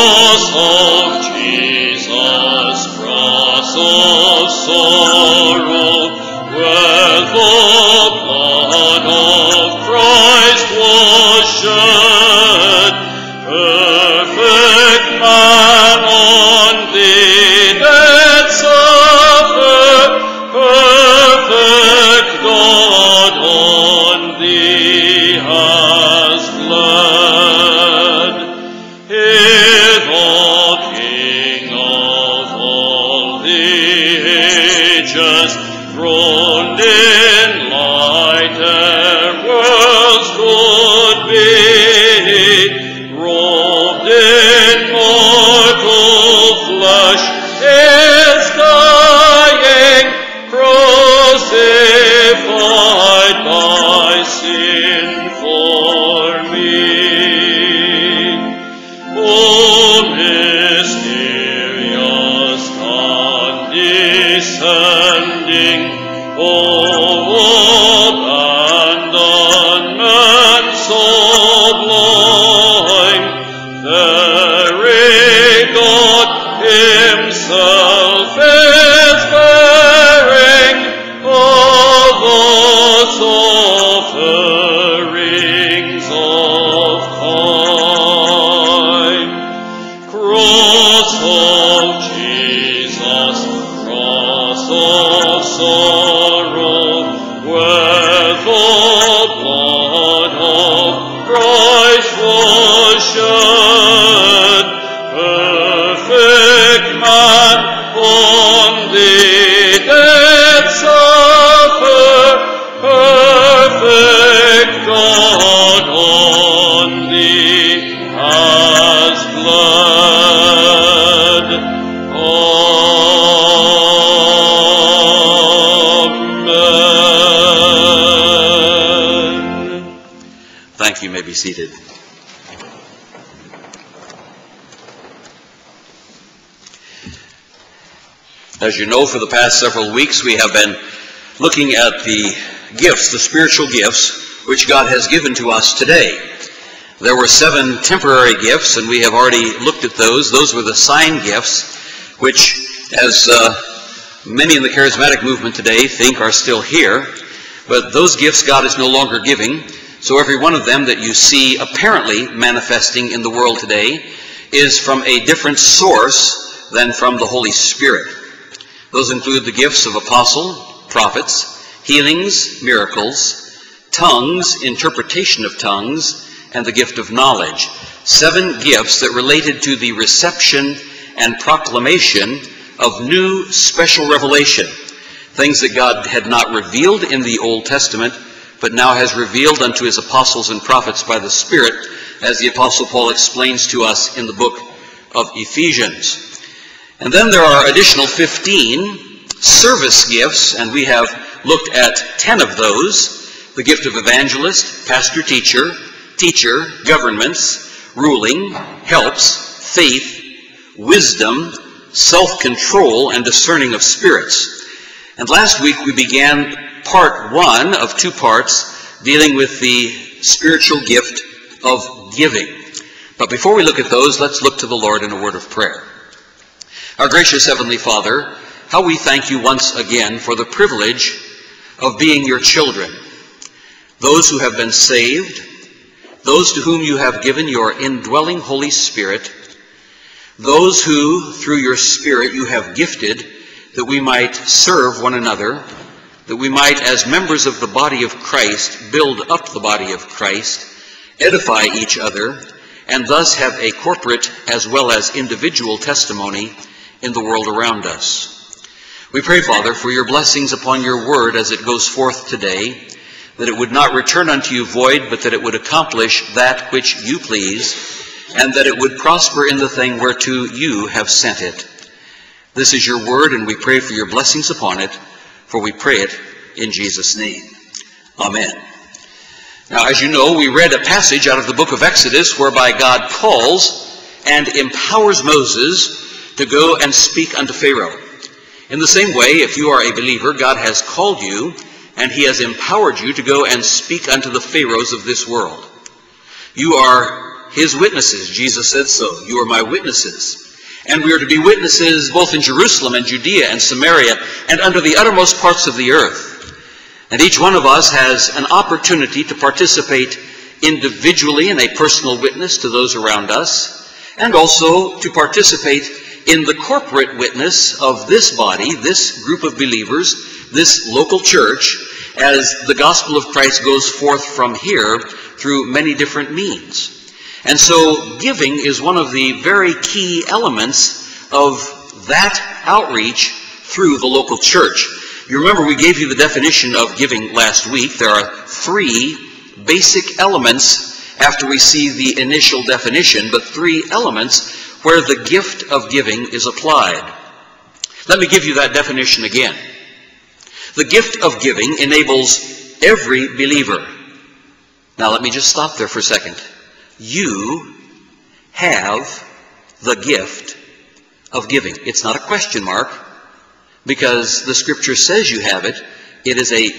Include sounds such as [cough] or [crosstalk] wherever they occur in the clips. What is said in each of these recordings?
Cross of Jesus, cross of sorrow, As you know, for the past several weeks, we have been looking at the gifts, the spiritual gifts, which God has given to us today. There were seven temporary gifts, and we have already looked at those. Those were the sign gifts, which, as uh, many in the charismatic movement today think are still here, but those gifts God is no longer giving. So every one of them that you see apparently manifesting in the world today is from a different source than from the Holy Spirit. Those include the gifts of apostle, prophets, healings, miracles, tongues, interpretation of tongues, and the gift of knowledge. Seven gifts that related to the reception and proclamation of new special revelation. Things that God had not revealed in the Old Testament, but now has revealed unto his apostles and prophets by the Spirit, as the Apostle Paul explains to us in the book of Ephesians. And then there are additional 15 service gifts, and we have looked at 10 of those. The gift of evangelist, pastor teacher, teacher, governments, ruling, helps, faith, wisdom, self-control, and discerning of spirits. And last week we began part one of two parts dealing with the spiritual gift of giving. But before we look at those, let's look to the Lord in a word of prayer. Our gracious Heavenly Father, how we thank you once again for the privilege of being your children, those who have been saved, those to whom you have given your indwelling Holy Spirit, those who, through your Spirit, you have gifted that we might serve one another, that we might, as members of the body of Christ, build up the body of Christ, edify each other, and thus have a corporate as well as individual testimony in the world around us. We pray, Father, for your blessings upon your word as it goes forth today, that it would not return unto you void, but that it would accomplish that which you please, and that it would prosper in the thing whereto you have sent it. This is your word, and we pray for your blessings upon it, for we pray it in Jesus' name. Amen. Now, as you know, we read a passage out of the book of Exodus whereby God calls and empowers Moses to go and speak unto Pharaoh. In the same way, if you are a believer, God has called you and he has empowered you to go and speak unto the Pharaohs of this world. You are his witnesses. Jesus said so. You are my witnesses. And we are to be witnesses both in Jerusalem and Judea and Samaria and under the uttermost parts of the earth. And each one of us has an opportunity to participate individually in a personal witness to those around us, and also to participate in the corporate witness of this body, this group of believers, this local church, as the gospel of Christ goes forth from here through many different means. And so giving is one of the very key elements of that outreach through the local church. You remember we gave you the definition of giving last week. There are three basic elements after we see the initial definition, but three elements where the gift of giving is applied. Let me give you that definition again. The gift of giving enables every believer. Now let me just stop there for a second. You have the gift of giving. It's not a question mark because the scripture says you have it. It is a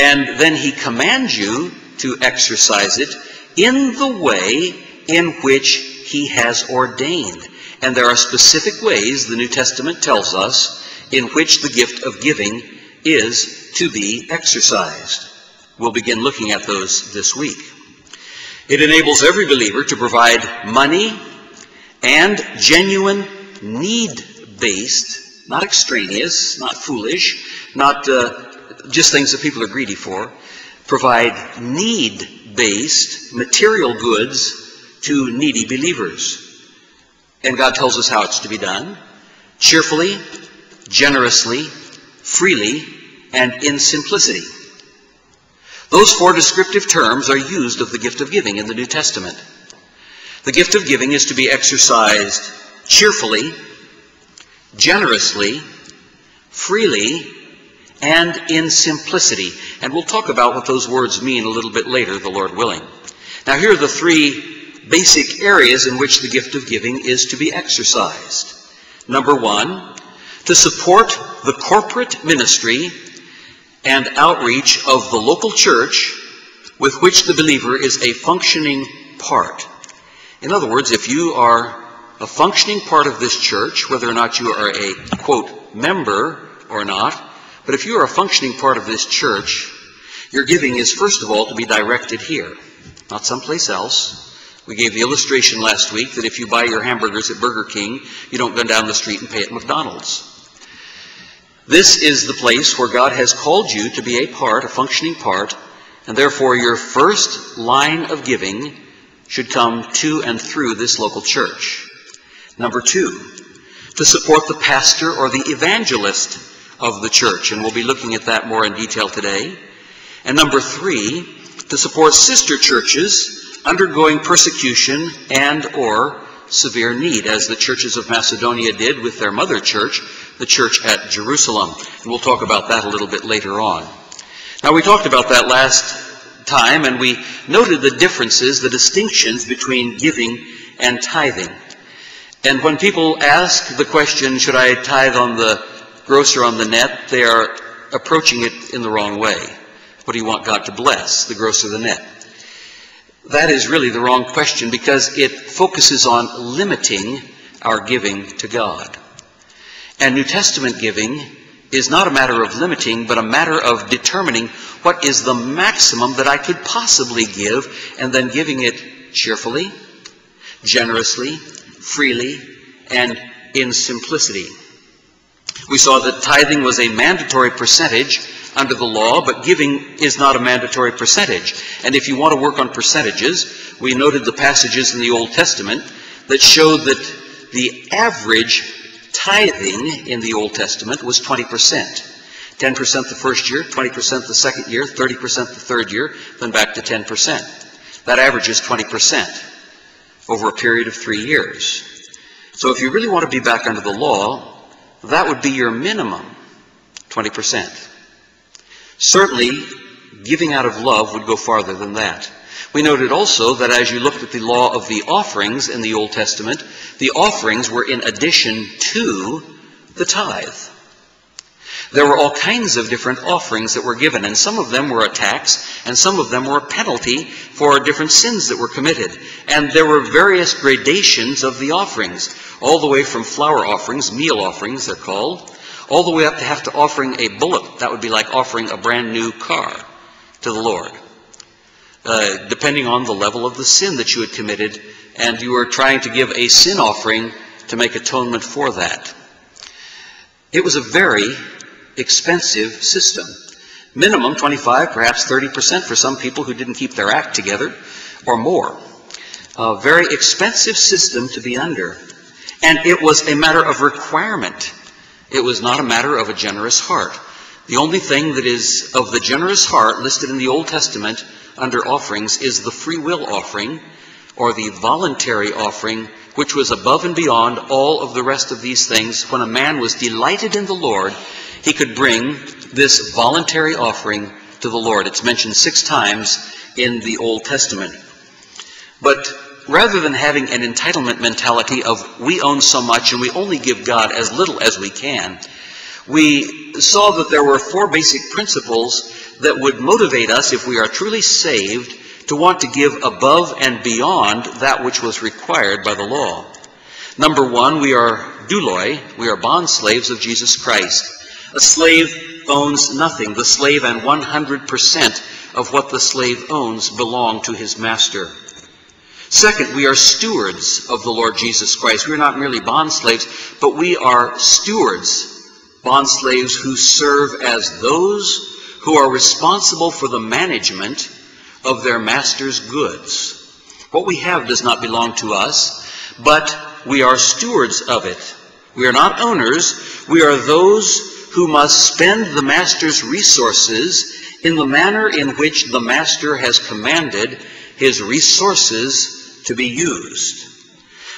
And then he commands you to exercise it in the way in which he has ordained. And there are specific ways, the New Testament tells us, in which the gift of giving is to be exercised. We'll begin looking at those this week. It enables every believer to provide money and genuine need-based, not extraneous, not foolish, not uh, just things that people are greedy for, provide need-based material goods to needy believers. And God tells us how it's to be done. Cheerfully, generously, freely, and in simplicity. Those four descriptive terms are used of the gift of giving in the New Testament. The gift of giving is to be exercised cheerfully, generously, freely, and in simplicity. And we'll talk about what those words mean a little bit later, the Lord willing. Now, here are the three basic areas in which the gift of giving is to be exercised. Number one, to support the corporate ministry and outreach of the local church with which the believer is a functioning part. In other words, if you are a functioning part of this church, whether or not you are a, quote, member or not, but if you are a functioning part of this church, your giving is first of all to be directed here, not someplace else. We gave the illustration last week that if you buy your hamburgers at Burger King, you don't go down the street and pay at McDonald's. This is the place where God has called you to be a part, a functioning part, and therefore your first line of giving should come to and through this local church. Number two, to support the pastor or the evangelist of the church, and we'll be looking at that more in detail today. And number three, to support sister churches undergoing persecution and or severe need, as the churches of Macedonia did with their mother church, the church at Jerusalem. And we'll talk about that a little bit later on. Now, we talked about that last time, and we noted the differences, the distinctions between giving and tithing. And when people ask the question, should I tithe on the grocer on the net, they are approaching it in the wrong way. What do you want God to bless, the gross or the net? That is really the wrong question because it focuses on limiting our giving to God. And New Testament giving is not a matter of limiting, but a matter of determining what is the maximum that I could possibly give, and then giving it cheerfully, generously, freely, and in simplicity. We saw that tithing was a mandatory percentage under the law, but giving is not a mandatory percentage. And if you want to work on percentages, we noted the passages in the Old Testament that showed that the average tithing in the Old Testament was 20%. 10% the first year, 20% the second year, 30% the third year, then back to 10%. That average is 20% over a period of three years. So if you really want to be back under the law, that would be your minimum, 20%. Certainly, giving out of love would go farther than that. We noted also that as you looked at the law of the offerings in the Old Testament, the offerings were in addition to the tithe. There were all kinds of different offerings that were given, and some of them were a tax, and some of them were a penalty for different sins that were committed. And there were various gradations of the offerings, all the way from flour offerings, meal offerings they're called, all the way up to have to offering a bullock. That would be like offering a brand new car to the Lord. Uh, depending on the level of the sin that you had committed, and you were trying to give a sin offering to make atonement for that. It was a very expensive system. Minimum 25, perhaps 30% for some people who didn't keep their act together, or more. A very expensive system to be under. And it was a matter of requirement. It was not a matter of a generous heart. The only thing that is of the generous heart listed in the Old Testament under offerings is the free will offering or the voluntary offering, which was above and beyond all of the rest of these things. When a man was delighted in the Lord, he could bring this voluntary offering to the Lord. It's mentioned six times in the Old Testament. But rather than having an entitlement mentality of we own so much and we only give God as little as we can, we saw that there were four basic principles that would motivate us if we are truly saved to want to give above and beyond that which was required by the law. Number one, we are douloi, we are bond slaves of Jesus Christ. A slave owns nothing. The slave and 100% of what the slave owns belong to his master. Second, we are stewards of the Lord Jesus Christ. We are not merely bond slaves, but we are stewards, bond slaves who serve as those who are responsible for the management of their master's goods. What we have does not belong to us, but we are stewards of it. We are not owners, we are those who must spend the master's resources in the manner in which the master has commanded his resources to be used.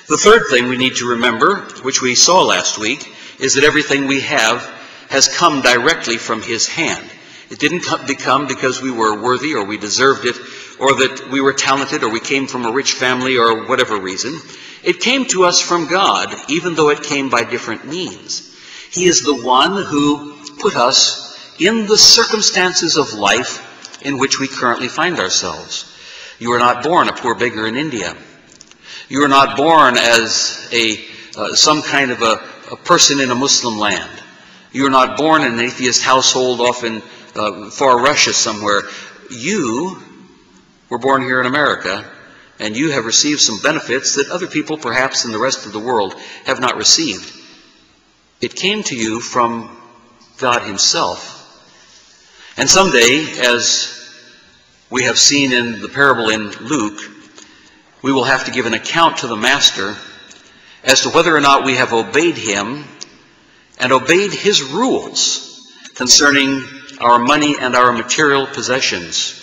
The third thing we need to remember, which we saw last week, is that everything we have has come directly from his hand. It didn't become because we were worthy or we deserved it or that we were talented or we came from a rich family or whatever reason. It came to us from God, even though it came by different means. He is the one who put us in the circumstances of life in which we currently find ourselves. You are not born a poor beggar in India. You are not born as a uh, some kind of a, a person in a Muslim land. You are not born in an atheist household off in uh, far Russia somewhere. You were born here in America, and you have received some benefits that other people, perhaps in the rest of the world, have not received. It came to you from God Himself. And someday, as we have seen in the parable in Luke, we will have to give an account to the Master as to whether or not we have obeyed Him and obeyed His rules concerning our money and our material possessions.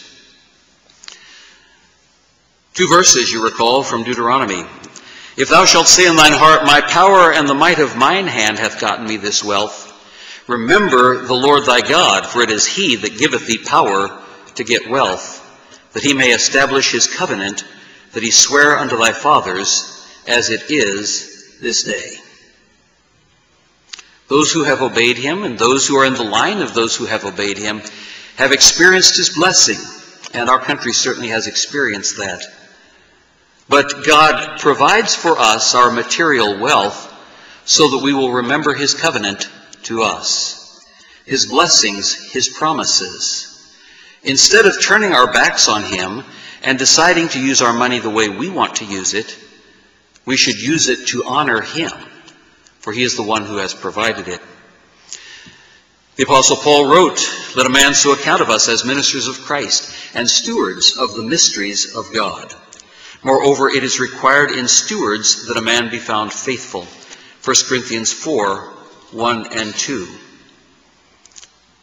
Two verses you recall from Deuteronomy. If thou shalt say in thine heart, My power and the might of mine hand hath gotten me this wealth, remember the Lord thy God, for it is he that giveth thee power to get wealth, that he may establish his covenant, that he swear unto thy fathers, as it is this day. Those who have obeyed him and those who are in the line of those who have obeyed him have experienced his blessing, and our country certainly has experienced that. But God provides for us our material wealth so that we will remember his covenant to us, his blessings, his promises. Instead of turning our backs on him and deciding to use our money the way we want to use it, we should use it to honor him for he is the one who has provided it. The Apostle Paul wrote, Let a man so account of us as ministers of Christ and stewards of the mysteries of God. Moreover, it is required in stewards that a man be found faithful. 1 Corinthians 4 1 and 2.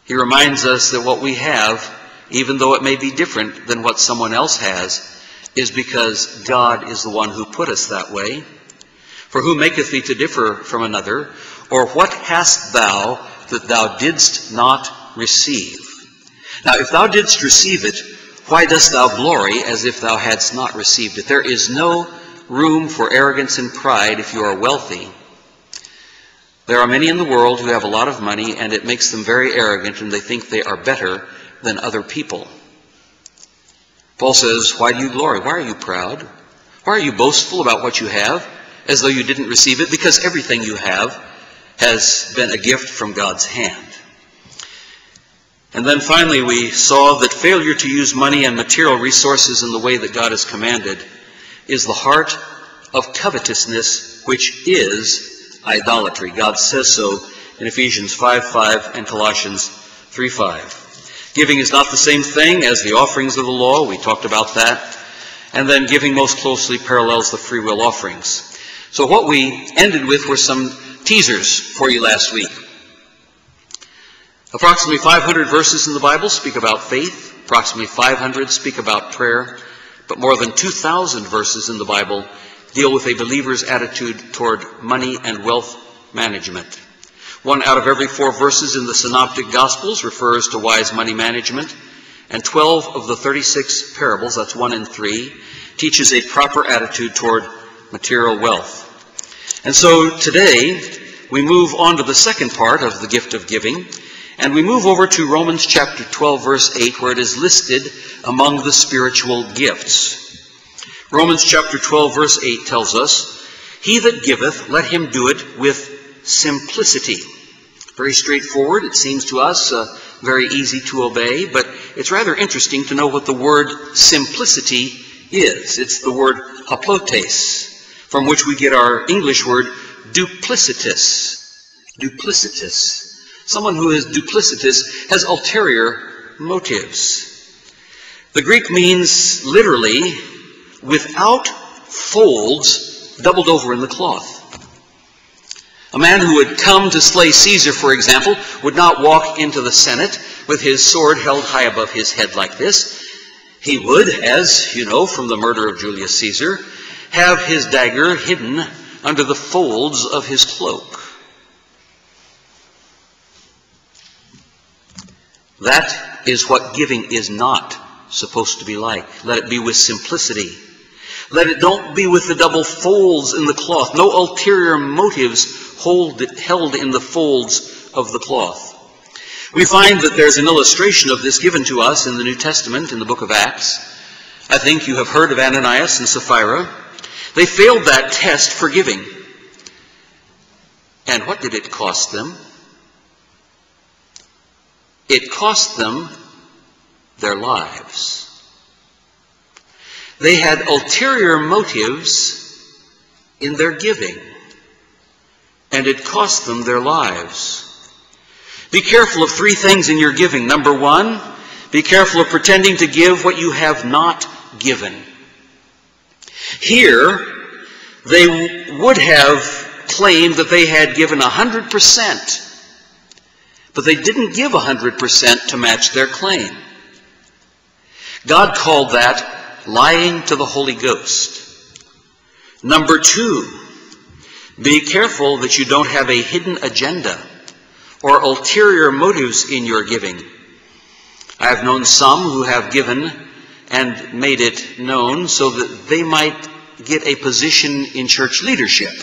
He reminds us that what we have, even though it may be different than what someone else has, is because God is the one who put us that way for who maketh thee to differ from another? Or what hast thou that thou didst not receive? Now, if thou didst receive it, Why dost thou glory as if thou hadst not received it? There is no room for arrogance and pride if you are wealthy. There are many in the world who have a lot of money and it makes them very arrogant and they think they are better than other people. Paul says, Why do you glory? Why are you proud? Why are you boastful about what you have as though you didn't receive it? Because everything you have has been a gift from God's hand. And then finally, we saw that failure to use money and material resources in the way that God has commanded is the heart of covetousness, which is idolatry. God says so in Ephesians 5 5 and Colossians 3 5. Giving is not the same thing as the offerings of the law. We talked about that. And then giving most closely parallels the free will offerings. So what we ended with were some teasers for you last week. Approximately 500 verses in the Bible speak about faith. Approximately 500 speak about prayer. But more than 2,000 verses in the Bible deal with a believer's attitude toward money and wealth management. One out of every four verses in the Synoptic Gospels refers to wise money management, and 12 of the 36 parables, that's one in three, teaches a proper attitude toward material wealth. And so today, we move on to the second part of the gift of giving, and we move over to Romans chapter 12, verse 8, where it is listed among the spiritual gifts. Romans chapter 12, verse 8 tells us, He that giveth, let him do it with simplicity. Very straightforward. It seems to us uh, very easy to obey, but it's rather interesting to know what the word simplicity is. It's the word haplotes, from which we get our English word duplicitous. Duplicitous. Someone who is duplicitous has ulterior motives. The Greek means literally without folds doubled over in the cloth. A man who would come to slay Caesar, for example, would not walk into the Senate with his sword held high above his head like this. He would, as you know from the murder of Julius Caesar, have his dagger hidden under the folds of his cloak. That is what giving is not supposed to be like. Let it be with simplicity. Let it don't be with the double folds in the cloth. No ulterior motives hold it, held in the folds of the cloth. We find that there's an illustration of this given to us in the New Testament in the book of Acts. I think you have heard of Ananias and Sapphira. They failed that test for giving. And what did it cost them? It cost them their lives. They had ulterior motives in their giving, and it cost them their lives. Be careful of three things in your giving. Number one, be careful of pretending to give what you have not given. Here, they would have claimed that they had given 100%, but they didn't give 100% to match their claim. God called that lying to the Holy Ghost. Number two, be careful that you don't have a hidden agenda or ulterior motives in your giving. I have known some who have given and made it known so that they might get a position in church leadership.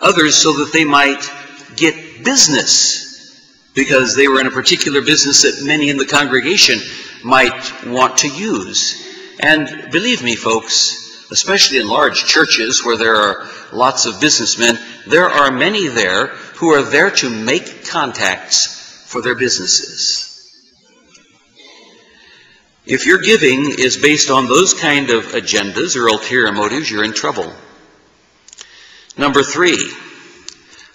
Others so that they might get business because they were in a particular business that many in the congregation might want to use. And believe me, folks, especially in large churches where there are lots of businessmen, there are many there who are there to make contacts for their businesses. If your giving is based on those kind of agendas or ulterior motives, you're in trouble. Number three,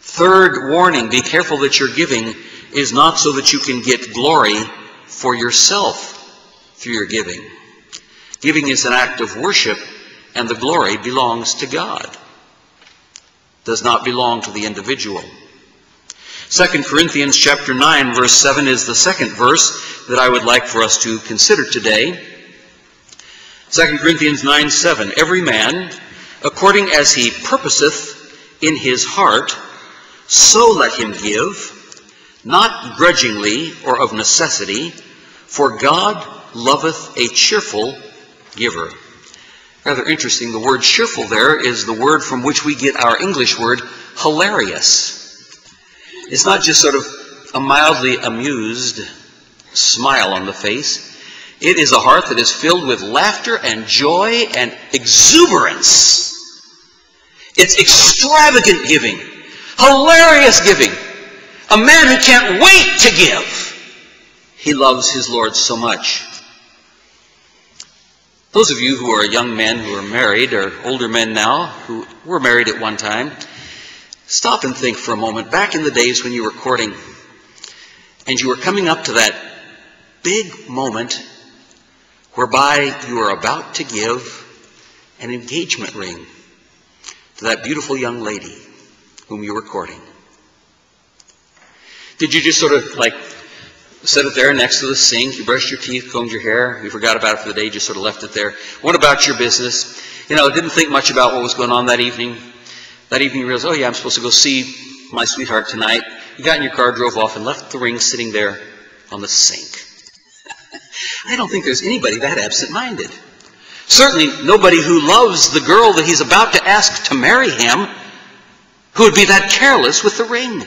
third warning, be careful that your giving is not so that you can get glory for yourself through your giving. Giving is an act of worship, and the glory belongs to God. Does not belong to the individual. 2 Corinthians chapter 9 verse 7 is the second verse that I would like for us to consider today. 2 Corinthians 9 7 Every man, according as he purposeth in his heart, so let him give, not grudgingly or of necessity, for God loveth a cheerful giver. Rather interesting, the word cheerful there is the word from which we get our English word hilarious. It's not just sort of a mildly amused smile on the face. It is a heart that is filled with laughter and joy and exuberance. It's extravagant giving, hilarious giving. A man who can't wait to give. He loves his Lord so much. Those of you who are young men who are married, or older men now, who were married at one time, stop and think for a moment. Back in the days when you were courting, and you were coming up to that big moment whereby you are about to give an engagement ring to that beautiful young lady whom you were courting. Did you just sort of like set it there next to the sink? You brushed your teeth, combed your hair, you forgot about it for the day, just sort of left it there. What about your business? You know, didn't think much about what was going on that evening. That evening you realized, oh yeah, I'm supposed to go see my sweetheart tonight. You got in your car, drove off, and left the ring sitting there on the sink. [laughs] I don't think there's anybody that absent-minded. Certainly nobody who loves the girl that he's about to ask to marry him who would be that careless with the ring.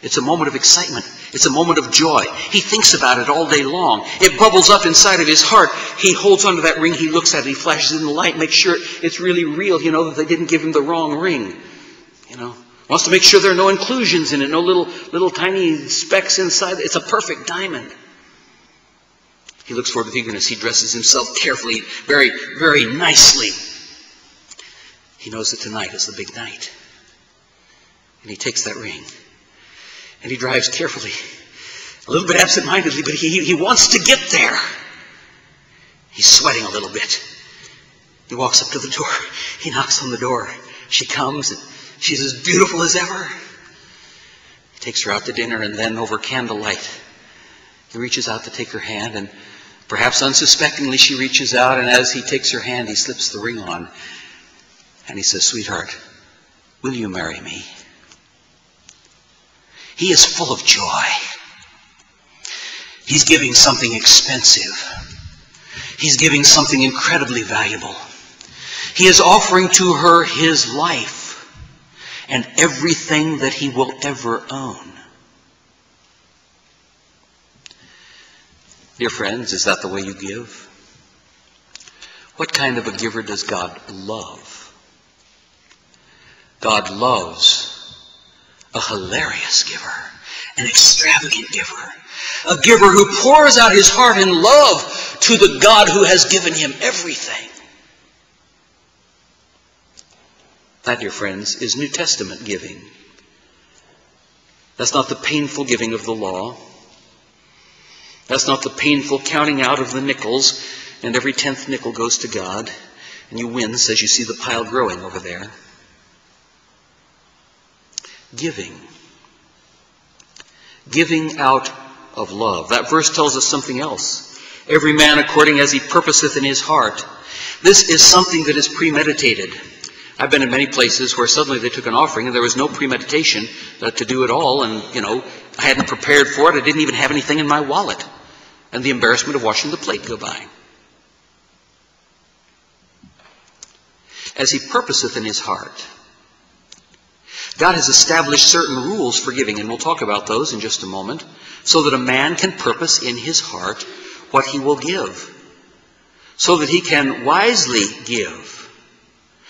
It's a moment of excitement. It's a moment of joy. He thinks about it all day long. It bubbles up inside of his heart. He holds onto that ring. He looks at it. He flashes it in the light, makes sure it's really real. You know, that they didn't give him the wrong ring. You know, wants to make sure there are no inclusions in it, no little, little tiny specks inside. It's a perfect diamond. He looks forward with eagerness. He dresses himself carefully, very, very nicely. He knows that tonight is the big night. And he takes that ring and he drives carefully, a little bit absent-mindedly, but he, he wants to get there. He's sweating a little bit. He walks up to the door. He knocks on the door. She comes and she's as beautiful as ever. He takes her out to dinner and then over candlelight, he reaches out to take her hand and perhaps unsuspectingly she reaches out and as he takes her hand, he slips the ring on and he says, sweetheart, will you marry me? He is full of joy. He's giving something expensive. He's giving something incredibly valuable. He is offering to her his life and everything that he will ever own. Dear friends, is that the way you give? What kind of a giver does God love? God loves a hilarious giver, an extravagant giver, a giver who pours out his heart in love to the God who has given him everything. That, dear friends, is New Testament giving. That's not the painful giving of the law. That's not the painful counting out of the nickels, and every tenth nickel goes to God, and you wince as you see the pile growing over there giving. Giving out of love. That verse tells us something else. Every man according as he purposeth in his heart. This is something that is premeditated. I've been in many places where suddenly they took an offering and there was no premeditation uh, to do it all, and, you know, I hadn't prepared for it. I didn't even have anything in my wallet. And the embarrassment of watching the plate go by. As he purposeth in his heart. God has established certain rules for giving, and we'll talk about those in just a moment, so that a man can purpose in his heart what he will give, so that he can wisely give,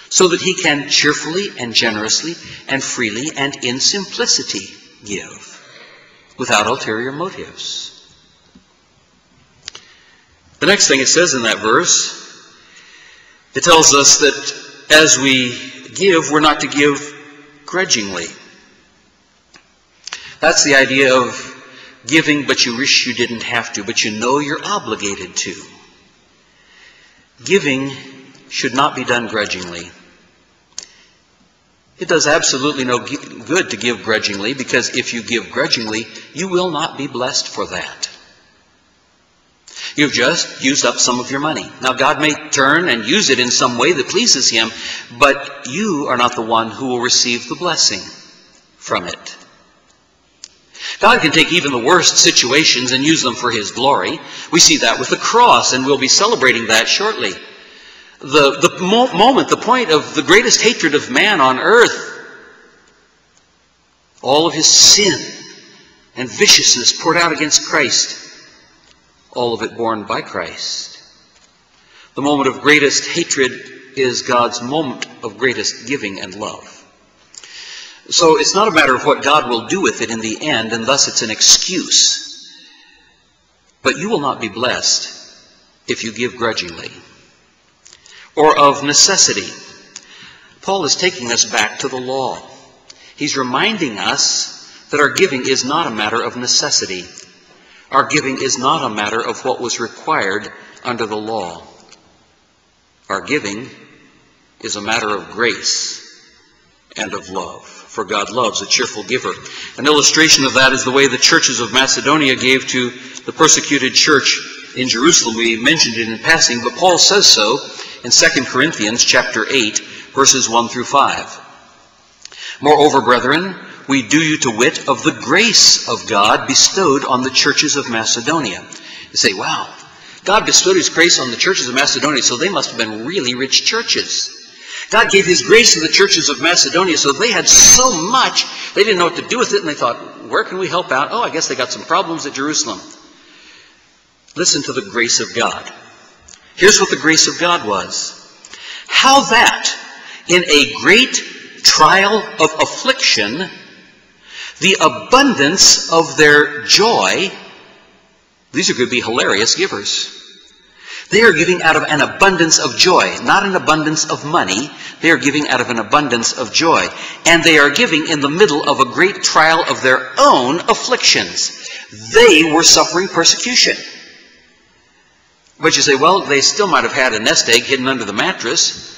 so that he can cheerfully and generously and freely and in simplicity give, without ulterior motives. The next thing it says in that verse, it tells us that as we give, we're not to give grudgingly. That's the idea of giving, but you wish you didn't have to, but you know you're obligated to. Giving should not be done grudgingly. It does absolutely no good to give grudgingly because if you give grudgingly, you will not be blessed for that. You've just used up some of your money. Now, God may turn and use it in some way that pleases Him, but you are not the one who will receive the blessing from it. God can take even the worst situations and use them for His glory. We see that with the cross, and we'll be celebrating that shortly. The, the mo- moment, the point of the greatest hatred of man on earth, all of his sin and viciousness poured out against Christ, all of it borne by Christ. The moment of greatest hatred is God's moment of greatest giving and love. So it's not a matter of what God will do with it in the end, and thus it's an excuse. But you will not be blessed if you give grudgingly or of necessity. Paul is taking us back to the law. He's reminding us that our giving is not a matter of necessity. Our giving is not a matter of what was required under the law. Our giving is a matter of grace and of love. For God loves a cheerful giver. An illustration of that is the way the churches of Macedonia gave to the persecuted church in Jerusalem. We mentioned it in passing, but Paul says so in 2 Corinthians chapter 8, verses 1 through 5. Moreover, brethren, we do you to wit of the grace of God bestowed on the churches of Macedonia. You say, wow, God bestowed his grace on the churches of Macedonia, so they must have been really rich churches. God gave his grace to the churches of Macedonia, so they had so much, they didn't know what to do with it, and they thought, where can we help out? Oh, I guess they got some problems at Jerusalem. Listen to the grace of God. Here's what the grace of God was. How that, in a great trial of affliction, the abundance of their joy, these are going to be hilarious givers. They are giving out of an abundance of joy, not an abundance of money. They are giving out of an abundance of joy. And they are giving in the middle of a great trial of their own afflictions. They were suffering persecution. But you say, well, they still might have had a nest egg hidden under the mattress.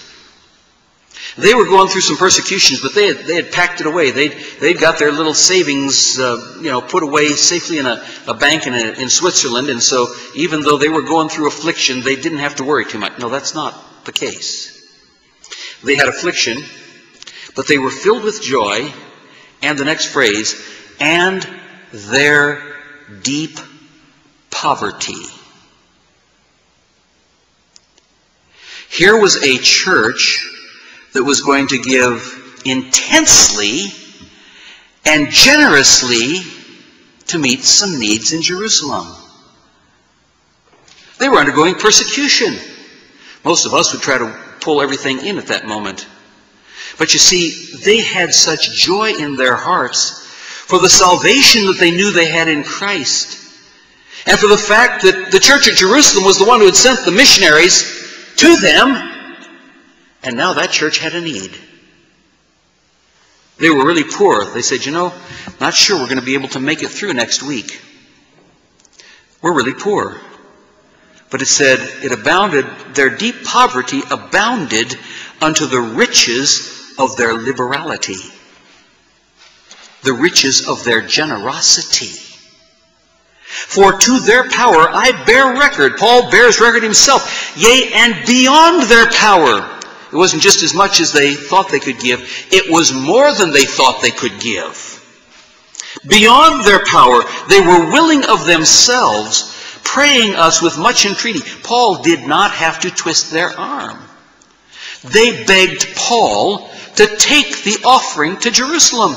They were going through some persecutions, but they had, they had packed it away. They'd, they'd got their little savings, uh, you know, put away safely in a, a bank in, a, in Switzerland. And so even though they were going through affliction, they didn't have to worry too much. No, that's not the case. They had affliction, but they were filled with joy. And the next phrase, and their deep poverty. Here was a church that was going to give intensely and generously to meet some needs in Jerusalem. They were undergoing persecution. Most of us would try to pull everything in at that moment. But you see, they had such joy in their hearts for the salvation that they knew they had in Christ. And for the fact that the church at Jerusalem was the one who had sent the missionaries to them and now that church had a need. They were really poor. They said, you know, not sure we're going to be able to make it through next week. We're really poor. But it said, it abounded, their deep poverty abounded unto the riches of their liberality, the riches of their generosity. For to their power I bear record. Paul bears record himself. Yea, and beyond their power it wasn't just as much as they thought they could give, it was more than they thought they could give. Beyond their power, they were willing of themselves, praying us with much entreaty. Paul did not have to twist their arm. They begged Paul to take the offering to Jerusalem,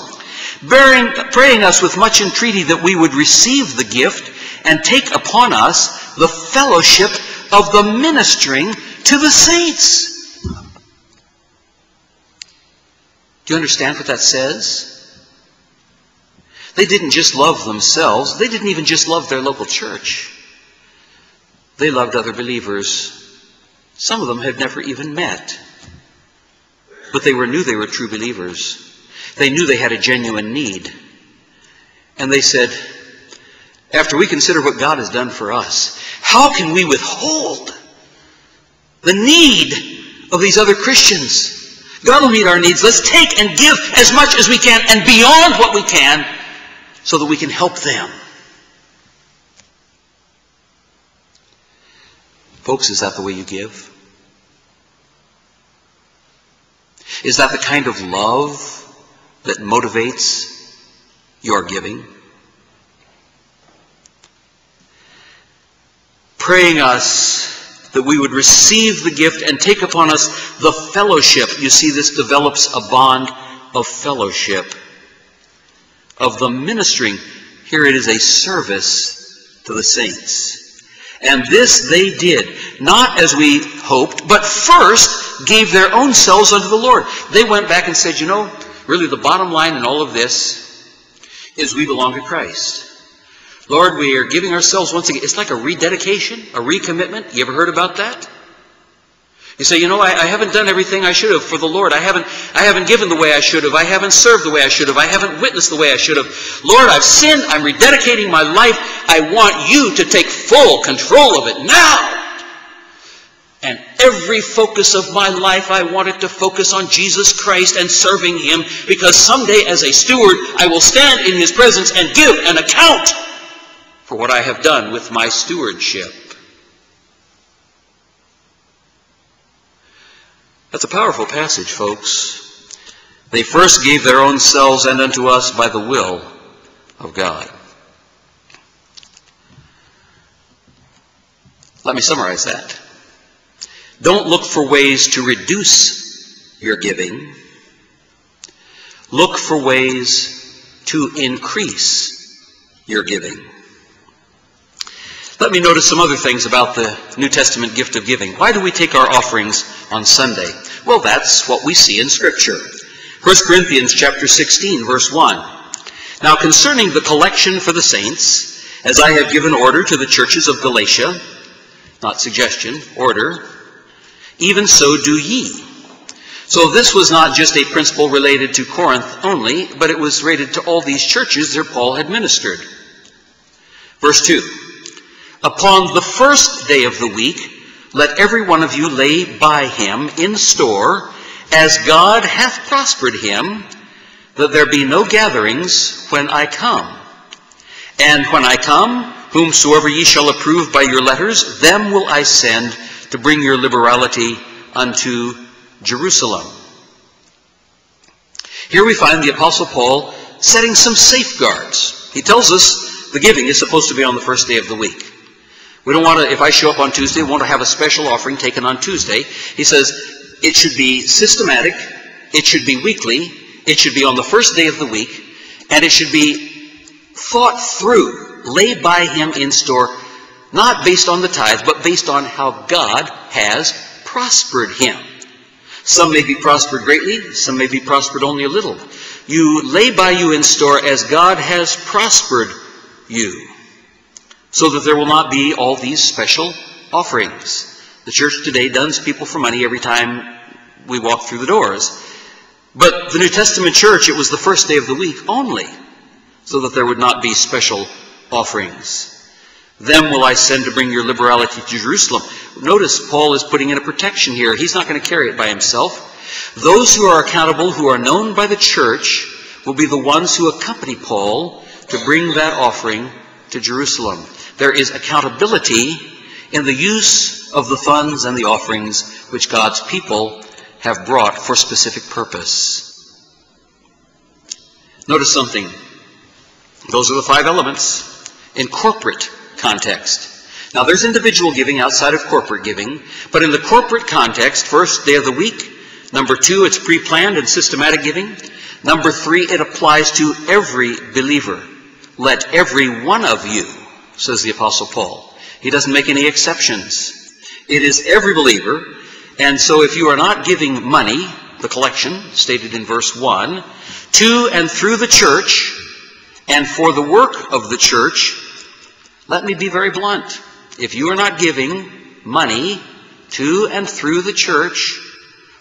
bearing, praying us with much entreaty that we would receive the gift and take upon us the fellowship of the ministering to the saints. Do you understand what that says? They didn't just love themselves. They didn't even just love their local church. They loved other believers. Some of them had never even met. But they were, knew they were true believers. They knew they had a genuine need. And they said, after we consider what God has done for us, how can we withhold the need of these other Christians? God will meet our needs. Let's take and give as much as we can and beyond what we can so that we can help them. Folks, is that the way you give? Is that the kind of love that motivates your giving? Praying us that we would receive the gift and take upon us the fellowship. You see, this develops a bond of fellowship, of the ministering. Here it is a service to the saints. And this they did, not as we hoped, but first gave their own selves unto the Lord. They went back and said, you know, really the bottom line in all of this is we belong to Christ. Lord, we are giving ourselves once again. It's like a rededication, a recommitment. You ever heard about that? You say, you know, I, I, haven't done everything I should have for the Lord. I haven't, I haven't given the way I should have. I haven't served the way I should have. I haven't witnessed the way I should have. Lord, I've sinned. I'm rededicating my life. I want you to take full control of it now. And every focus of my life, I want it to focus on Jesus Christ and serving Him because someday as a steward, I will stand in His presence and give an account for what I have done with my stewardship. That's a powerful passage, folks. They first gave their own selves and unto us by the will of God. Let me summarize that. Don't look for ways to reduce your giving. Look for ways to increase your giving. Let me notice some other things about the New Testament gift of giving. Why do we take our offerings on Sunday? Well, that's what we see in Scripture. 1 Corinthians chapter 16, verse 1. Now concerning the collection for the saints, as I have given order to the churches of Galatia, not suggestion, order, even so do ye. So this was not just a principle related to Corinth only, but it was related to all these churches that Paul had ministered. Verse 2. Upon the first day of the week, let every one of you lay by him in store, as God hath prospered him, that there be no gatherings when I come. And when I come, whomsoever ye shall approve by your letters, them will I send to bring your liberality unto Jerusalem. Here we find the Apostle Paul setting some safeguards. He tells us the giving is supposed to be on the first day of the week. We don't want to, if I show up on Tuesday, we want to have a special offering taken on Tuesday. He says it should be systematic, it should be weekly, it should be on the first day of the week, and it should be thought through, laid by him in store not based on the tithe, but based on how God has prospered him. Some may be prospered greatly, some may be prospered only a little. You lay by you in store as God has prospered you, so that there will not be all these special offerings. The church today duns people for money every time we walk through the doors. But the New Testament church, it was the first day of the week only, so that there would not be special offerings. Them will I send to bring your liberality to Jerusalem. Notice Paul is putting in a protection here. He's not going to carry it by himself. Those who are accountable, who are known by the church, will be the ones who accompany Paul to bring that offering to Jerusalem. There is accountability in the use of the funds and the offerings which God's people have brought for specific purpose. Notice something. Those are the five elements in corporate context. Now, there's individual giving outside of corporate giving, but in the corporate context, first, day of the week. Number two, it's pre planned and systematic giving. Number three, it applies to every believer. Let every one of you, says the Apostle Paul. He doesn't make any exceptions. It is every believer. And so if you are not giving money, the collection, stated in verse 1, to and through the church, and for the work of the church, let me be very blunt. If you are not giving money to and through the church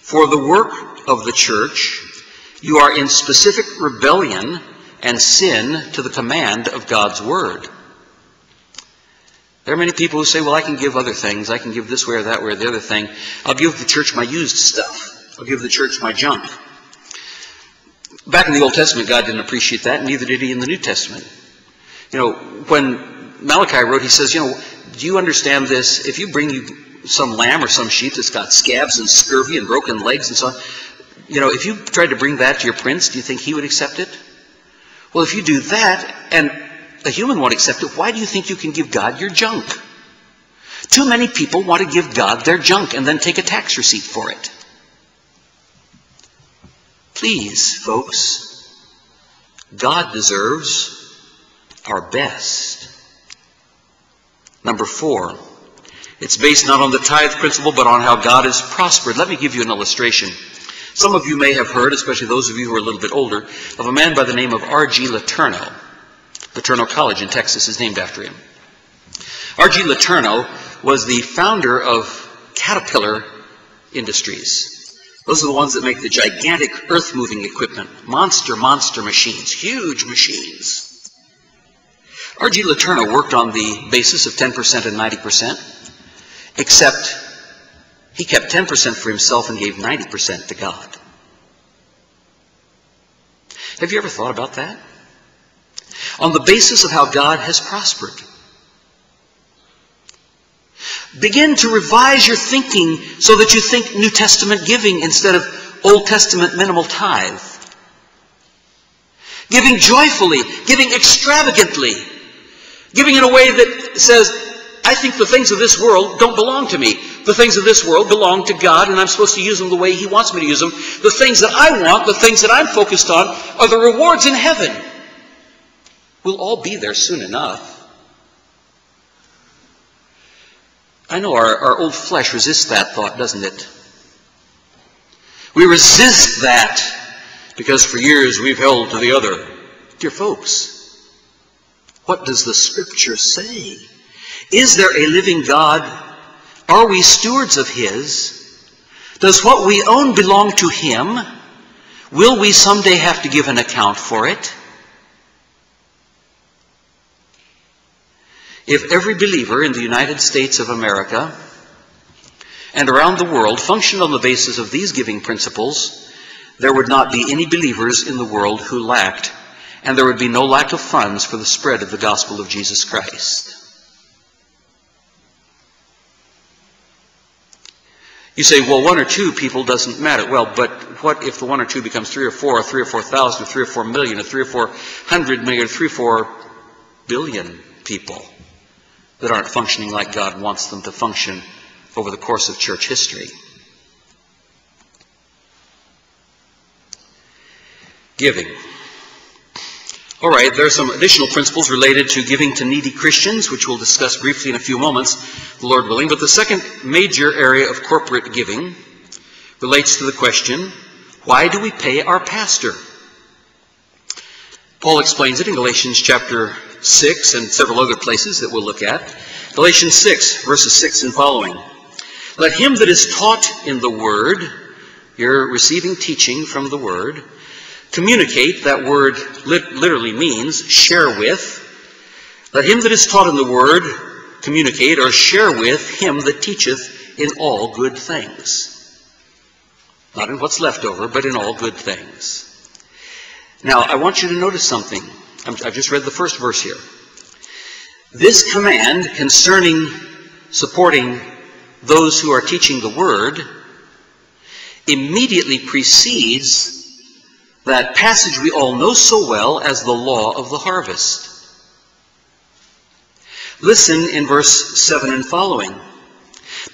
for the work of the church, you are in specific rebellion and sin to the command of God's word. There are many people who say, well, I can give other things. I can give this way or that way or the other thing. I'll give the church my used stuff. I'll give the church my junk. Back in the Old Testament, God didn't appreciate that, neither did he in the New Testament. You know, when Malachi wrote, he says, you know, do you understand this? If you bring you some lamb or some sheep that's got scabs and scurvy and broken legs and so on, you know, if you tried to bring that to your prince, do you think he would accept it? Well, if you do that and a human won't accept it, why do you think you can give God your junk? Too many people want to give God their junk and then take a tax receipt for it. Please, folks, God deserves our best. Number four, it's based not on the tithe principle, but on how God has prospered. Let me give you an illustration. Some of you may have heard, especially those of you who are a little bit older, of a man by the name of R.G. Letourneau. Letourneau College in Texas is named after him. R.G. Letourneau was the founder of Caterpillar Industries. Those are the ones that make the gigantic earth-moving equipment, monster, monster machines, huge machines. R.G. Letourneau worked on the basis of 10% and 90%, except he kept 10% for himself and gave 90% to God. Have you ever thought about that? On the basis of how God has prospered. Begin to revise your thinking so that you think New Testament giving instead of Old Testament minimal tithe. Giving joyfully, giving extravagantly, giving in a way that says, I think the things of this world don't belong to me. The things of this world belong to God, and I'm supposed to use them the way He wants me to use them. The things that I want, the things that I'm focused on, are the rewards in heaven. We'll all be there soon enough. I know our, our old flesh resists that thought, doesn't it? We resist that because for years we've held to the other. Dear folks, what does the Scripture say? Is there a living God? Are we stewards of His? Does what we own belong to Him? Will we someday have to give an account for it? If every believer in the United States of America and around the world functioned on the basis of these giving principles, there would not be any believers in the world who lacked, and there would be no lack of funds for the spread of the gospel of Jesus Christ. You say, well, one or two people doesn't matter. Well, but what if the one or two becomes three or four, or three or four thousand, or three or four million, or three or four hundred million, or three or four billion people? That aren't functioning like God wants them to function over the course of church history. Giving. All right, there are some additional principles related to giving to needy Christians, which we'll discuss briefly in a few moments, the Lord willing. But the second major area of corporate giving relates to the question why do we pay our pastor? Paul explains it in Galatians chapter 6 and several other places that we'll look at. Galatians 6, verses 6 and following. Let him that is taught in the Word, you're receiving teaching from the Word, communicate, that word literally means share with. Let him that is taught in the Word communicate or share with him that teacheth in all good things. Not in what's left over, but in all good things. Now, I want you to notice something. I've just read the first verse here. This command concerning supporting those who are teaching the Word immediately precedes that passage we all know so well as the law of the harvest. Listen in verse 7 and following.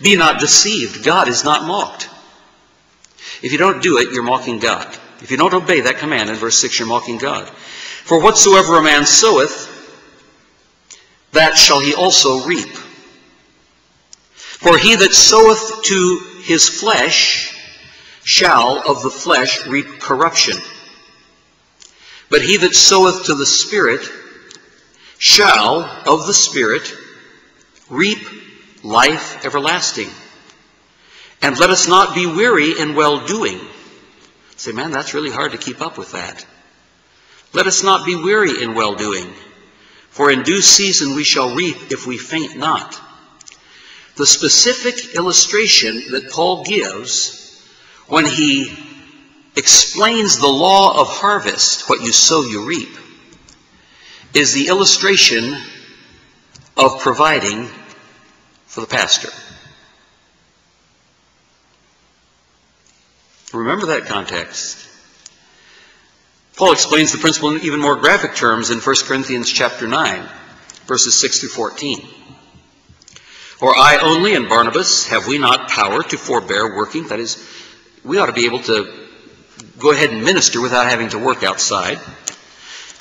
Be not deceived. God is not mocked. If you don't do it, you're mocking God. If you don't obey that command in verse 6, you're mocking God. For whatsoever a man soweth, that shall he also reap. For he that soweth to his flesh shall of the flesh reap corruption. But he that soweth to the Spirit shall of the Spirit reap life everlasting. And let us not be weary in well doing. Say, man, that's really hard to keep up with that. Let us not be weary in well doing, for in due season we shall reap if we faint not. The specific illustration that Paul gives when he explains the law of harvest, what you sow, you reap, is the illustration of providing for the pastor. Remember that context. Paul explains the principle in even more graphic terms in 1 Corinthians chapter 9, verses 6 through 14. Or I only and Barnabas, have we not power to forbear working? That is, we ought to be able to go ahead and minister without having to work outside.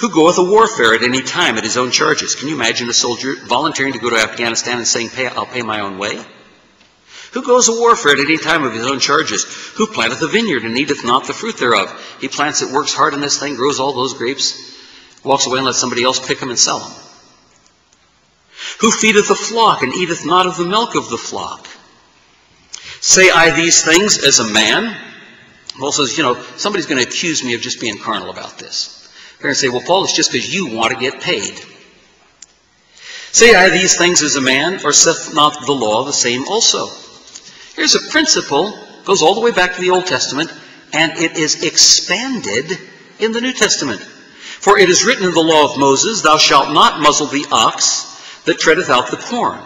Who goeth a warfare at any time at his own charges? Can you imagine a soldier volunteering to go to Afghanistan and saying, pay, I'll pay my own way? Who goes a warfare at any time of his own charges? Who planteth a vineyard and eateth not the fruit thereof? He plants it, works hard on this thing, grows all those grapes, walks away and lets somebody else pick them and sell them. Who feedeth the flock and eateth not of the milk of the flock? Say I these things as a man? Paul says, you know, somebody's going to accuse me of just being carnal about this. They're going to say, well, Paul, it's just because you want to get paid. Say I these things as a man, or saith not the law the same also? Here's a principle, goes all the way back to the Old Testament, and it is expanded in the New Testament. For it is written in the law of Moses, Thou shalt not muzzle the ox that treadeth out the corn.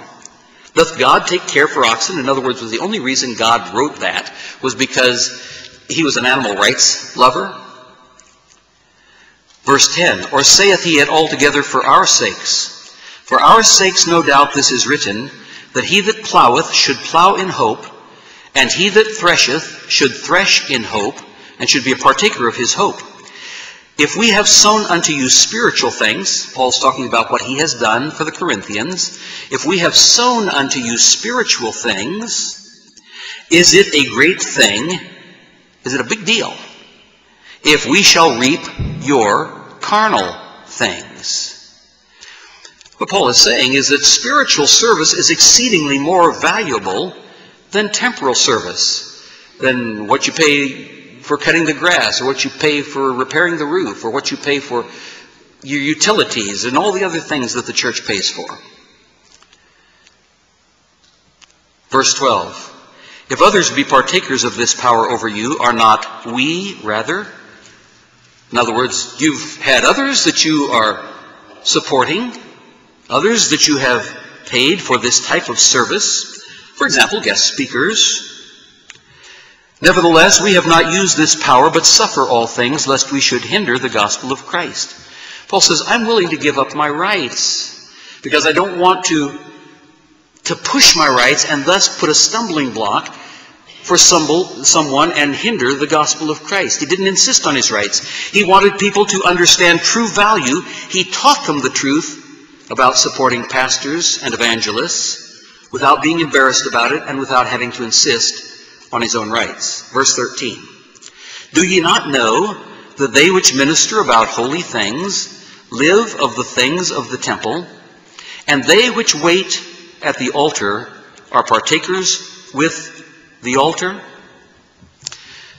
Doth God take care for oxen? In other words, was the only reason God wrote that was because he was an animal rights lover? Verse 10, Or saith he it altogether for our sakes? For our sakes, no doubt, this is written, that he that ploweth should plow in hope, and he that thresheth should thresh in hope, and should be a partaker of his hope. If we have sown unto you spiritual things, Paul's talking about what he has done for the Corinthians, if we have sown unto you spiritual things, is it a great thing? Is it a big deal? If we shall reap your carnal things. What Paul is saying is that spiritual service is exceedingly more valuable than temporal service, than what you pay for cutting the grass, or what you pay for repairing the roof, or what you pay for your utilities, and all the other things that the church pays for. Verse 12. If others be partakers of this power over you, are not we rather? In other words, you've had others that you are supporting, others that you have paid for this type of service. For example, guest speakers, Nevertheless, we have not used this power, but suffer all things, lest we should hinder the gospel of Christ. Paul says, I'm willing to give up my rights because I don't want to, to push my rights and thus put a stumbling block for someone and hinder the gospel of Christ. He didn't insist on his rights. He wanted people to understand true value. He taught them the truth about supporting pastors and evangelists without being embarrassed about it and without having to insist on his own rights. Verse 13. Do ye not know that they which minister about holy things live of the things of the temple, and they which wait at the altar are partakers with the altar?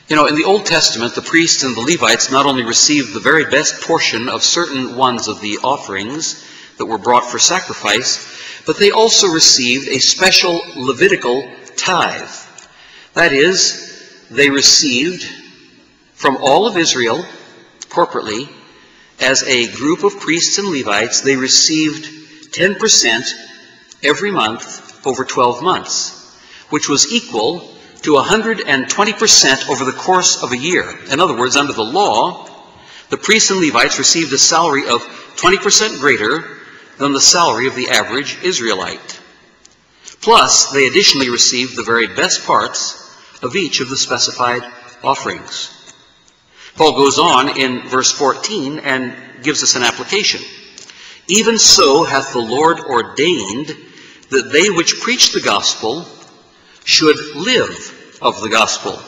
You know, in the Old Testament, the priests and the Levites not only received the very best portion of certain ones of the offerings that were brought for sacrifice, but they also received a special Levitical tithe. That is, they received from all of Israel, corporately, as a group of priests and Levites, they received 10% every month over 12 months, which was equal to 120% over the course of a year. In other words, under the law, the priests and Levites received a salary of 20% greater than the salary of the average Israelite. Plus, they additionally received the very best parts of each of the specified offerings. Paul goes on in verse 14 and gives us an application. Even so hath the Lord ordained that they which preach the gospel should live of the gospel.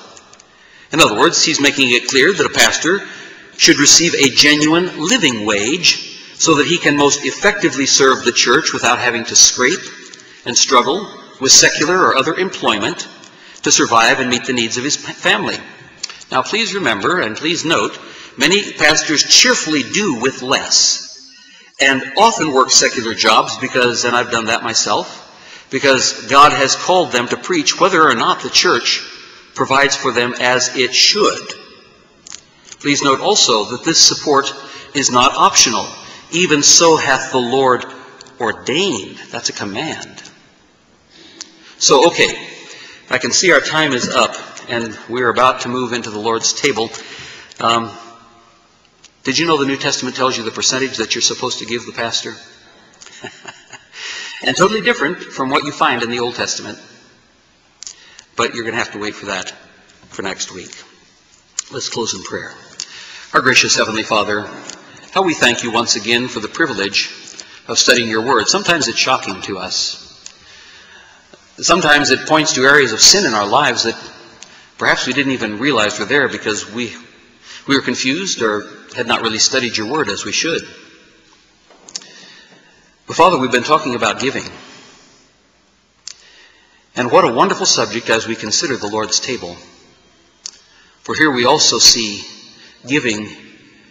In other words, he's making it clear that a pastor should receive a genuine living wage so that he can most effectively serve the church without having to scrape and struggle with secular or other employment to survive and meet the needs of his family. Now, please remember and please note, many pastors cheerfully do with less and often work secular jobs because, and I've done that myself, because God has called them to preach whether or not the church provides for them as it should. Please note also that this support is not optional. Even so hath the Lord ordained. That's a command. So, okay, I can see our time is up, and we're about to move into the Lord's table. Um, did you know the New Testament tells you the percentage that you're supposed to give the pastor? [laughs] and totally different from what you find in the Old Testament. But you're going to have to wait for that for next week. Let's close in prayer. Our gracious Heavenly Father, how we thank you once again for the privilege of studying your word. Sometimes it's shocking to us. Sometimes it points to areas of sin in our lives that perhaps we didn't even realize were there because we, we were confused or had not really studied your word as we should. But Father, we've been talking about giving. And what a wonderful subject as we consider the Lord's table. For here we also see giving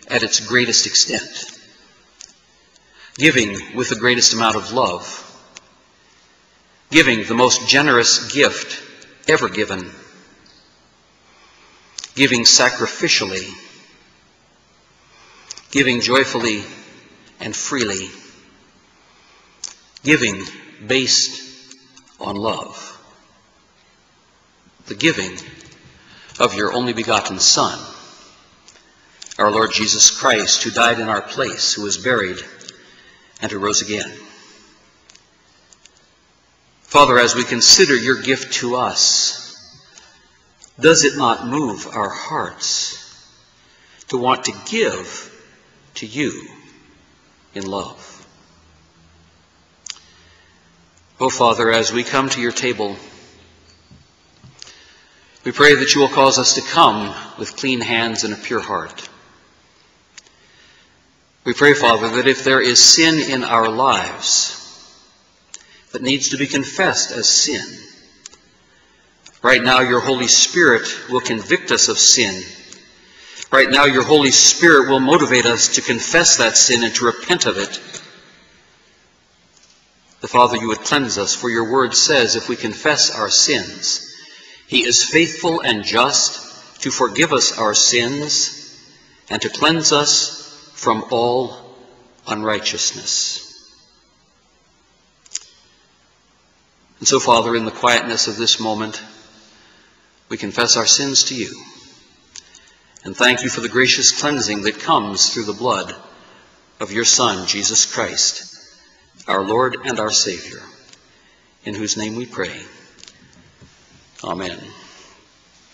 at its greatest extent. Giving with the greatest amount of love. Giving the most generous gift ever given. Giving sacrificially. Giving joyfully and freely. Giving based on love. The giving of your only begotten Son, our Lord Jesus Christ, who died in our place, who was buried, and who rose again. Father, as we consider your gift to us, does it not move our hearts to want to give to you in love? Oh, Father, as we come to your table, we pray that you will cause us to come with clean hands and a pure heart. We pray, Father, that if there is sin in our lives that needs to be confessed as sin, right now your Holy Spirit will convict us of sin. Right now your Holy Spirit will motivate us to confess that sin and to repent of it. The Father, you would cleanse us, for your word says if we confess our sins, he is faithful and just to forgive us our sins and to cleanse us from all unrighteousness. And so, Father, in the quietness of this moment, we confess our sins to you and thank you for the gracious cleansing that comes through the blood of your Son, Jesus Christ, our Lord and our Savior, in whose name we pray. Amen.